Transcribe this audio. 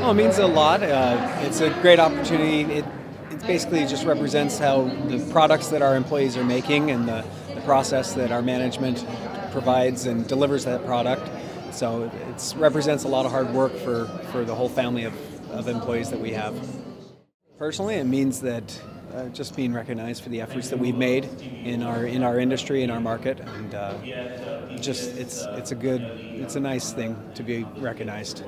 Well, it means a lot. Uh, it's a great opportunity. It, it basically just represents how the products that our employees are making and the, the process that our management provides and delivers that product. So it represents a lot of hard work for, for the whole family of, of employees that we have. Personally, it means that uh, just being recognized for the efforts that we've made in our in our industry in our market, and uh, just it's it's a good it's a nice thing to be recognized.